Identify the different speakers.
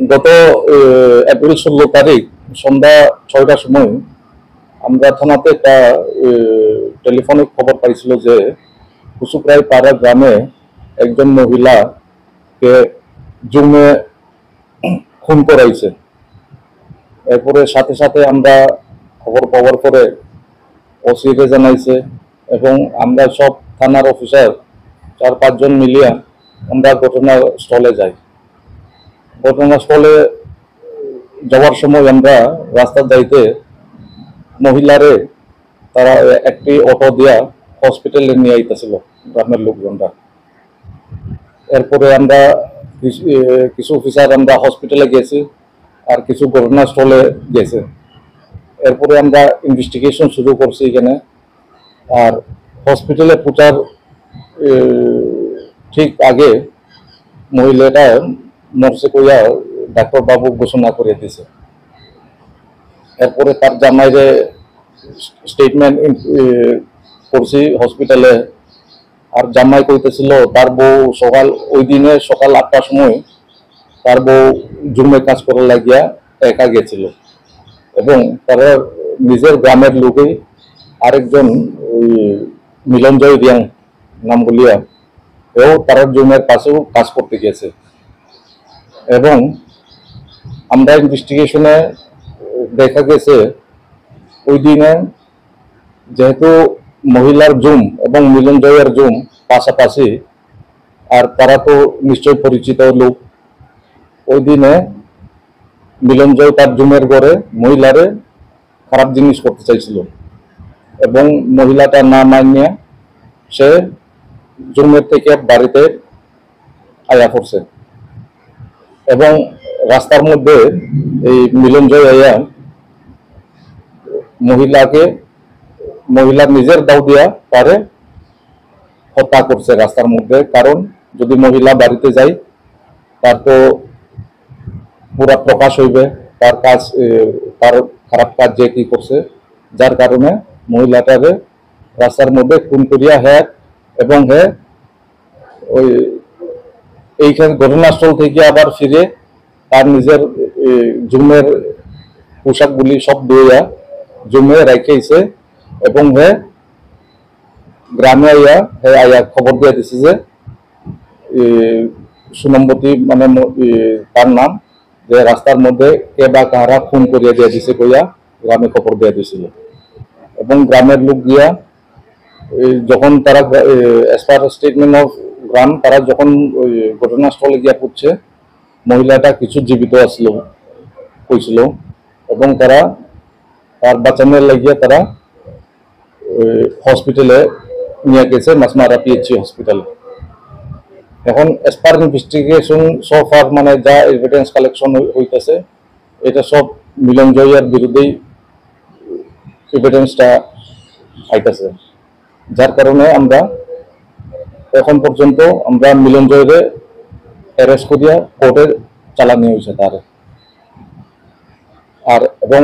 Speaker 1: গত এপ্রিল ষোলো তারিখ সন্ধ্যা ছয়টার সময় আমরা থানাতে একটা টেলিফোনে খবর পাইছিল যে কুসুপ্রায় পাড়া গ্রামে একজন মহিলাকে জুমে খুন করাইছে। এরপরে সাথে সাথে আমরা খবর পাওয়ার পরে ওসিকে জানাইছে এবং আমরা সব থানার অফিসার চার পাঁচজন মিলিয়া আমরা ঘটনাস্থলে যাই। ঘটনাস্থলে যাওয়ার সময় আমরা রাস্তা যাইতে মহিলারে তারা একটি অটো দিয়া হসপিটালে নিয়ে আইতেছিল, গ্রামের লোকজনরা। এরপরে আমরা কিছু- অফিসার আমরা হসপিটালে গেছি আর কিছু ঘটনাস্থলে গেছে। এরপরে আমরা ইনভেস্টিগেশন শুরু করছি এখানে। আর হসপিটালে পৌঁছার ঠিক আগে মহিলাটা মরছে কইয়া ডাক্তার বাবু ঘোষণা করে দিছে। এরপরে তার জামাইরে স্টেটমেন্ট করছি হসপিটালে আর জামাই কইতেছিল, তার বউ সকাল, ওই দিনে সকাল আটটার সময় তার বউ জুমে কাজ করার লাগিয়া একা গেছিল। এবং তারা নিজের গ্রামের লোকেই আরেকজন ওই মিলনজয় রিয়াং নাম বলিয়া, এও তারা জুমের পাশেও কাজ করতে গেছে। এবং আমরা ইনভেস্টিগেশনে দেখা গেছে, ওই দিনে যেহেতু মহিলার জুম এবং মিলনজয়ের জুম পাশাপাশি, আর তারা তো নিশ্চয় পরিচিত লোক, ওই দিনে মিলনজয় তার জুমের ঘরে মহিলারে খারাপ জিনিস করতে চাইছিল এবং মহিলাটা না মানিয়ে সে জুমের থেকে বাড়িতে আয়া করছে এবং রাস্তার মধ্যে এই মিলনজয় আয়া মহিলাকে, মহিলা নিজের দাও দিয়া তারে হত্যা করছে রাস্তার মধ্যে। কারণ যদি মহিলা বাড়িতে যায় তার তো পুরা প্রকাশ হইবে, তার কাজ তার খারাপ কাজ যে কি করছে, যার কারণে মহিলাটারে রাস্তার মধ্যে খুন করিয়া হ্যাঁ এবং হ্যাঁ ওই এইখানে ঘটনাস্থল থেকে আবার ফিরে তার নিজের জুমের পোশাকগুলি সব ধুইয়া জুমে রেখেছে এবং হে গ্রামে আইয়া, হে আইয়া খবর দিয়ে দিছে যে সুনম্বতী মানে তার নাম, যে রাস্তার মধ্যে কে বা কাহারা খুন করিয়া দিয়ে দিছে কইয়া গ্রামে খবর দিয়ে দিছিল। এবং গ্রামের লোক গিয়া যখন তারা এস স্টেটমেন্ট অফ গ্রাম তারা যখন ওই ঘটনাস্থলে গিয়া পড়ছে মহিলাটা কিছু জীবিত আসলো, কইছিল এবং তারা তার বাঁচানোর লাগিয়া তারা হসপিটালে নিয়ে গেছে মাসমারা পিএইচসি হসপিটালে এখন এস ইনভেস্টিগেশন সব আর মানে যা এভিডেন্স কালেকশন হইতেছে, এটা সব মিলনজয়ের বিরুদ্ধেই এভিডেন্সটা আইতেছে। যার কারণে আমরা এখন পর্যন্ত আমরা মিলন জয়কে অ্যারেস্ট করিয়া কোর্টে চালানি হয়েছে তার। আর এবং